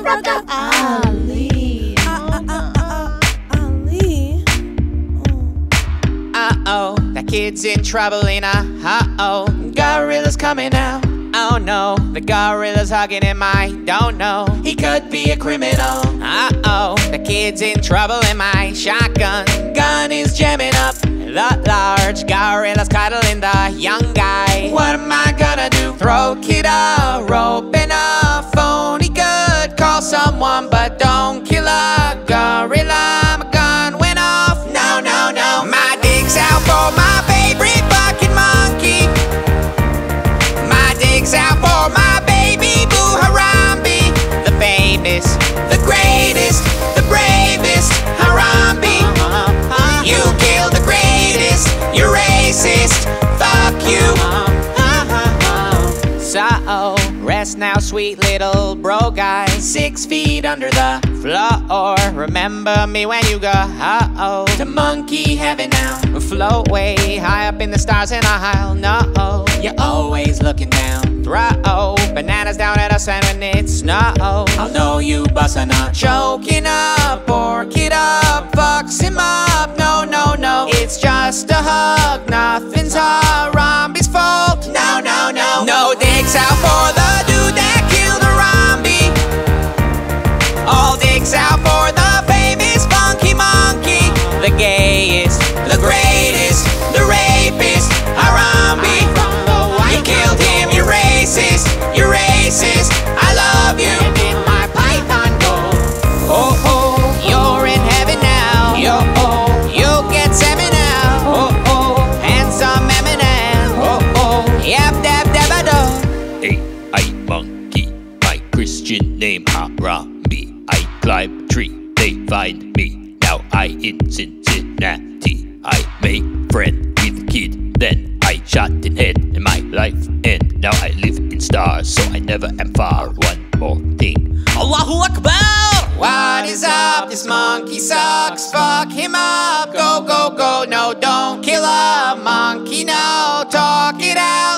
Rucka Ali. Ali. Uh oh, that kid's in trouble in a uh oh. Gorilla's coming out. Oh no, the gorilla's hugging him. I don't know. He could be a criminal. Uh oh, the kid's in trouble in my shotgun. Gun is jamming up. The large gorilla's cuddling the young guy. What am I gonna do? Throw kid a rope someone, but don't kill a gorilla. My gun went off. No, no, no. My dick's out for my favorite fucking monkey. My dick's out for my baby Boo Harambe. The famous, the greatest, the bravest Harambe. You killed the greatest, you're racist. Fuck you. So, rest now, sweet little bro guy. Six feet under the floor. Remember me when you go, uh oh. To monkey heaven now. Float way high up in the stars and I'll know. You're always looking down. Throw bananas down at us and when it snow. I'll know you bust a nut. Choking up, pork it up, fucks him up. No, no, no. It's just a hug. Name Harambe. I climb a tree, they find me. Now I in Cincinnati. I make friend with kid, then I shot in head in my life end. Now I live in stars, so I never am far. One more thing. Allahu Akbar! What is up? This monkey sucks. Fuck him up. Go, go, go. No, don't kill a monkey. No, talk it out.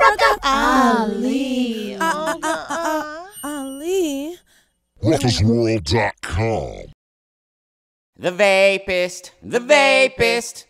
A Rucka Rucka Ali. Uh, uh, uh, Ali. RuckasWorld.com. The vapist, the vapist.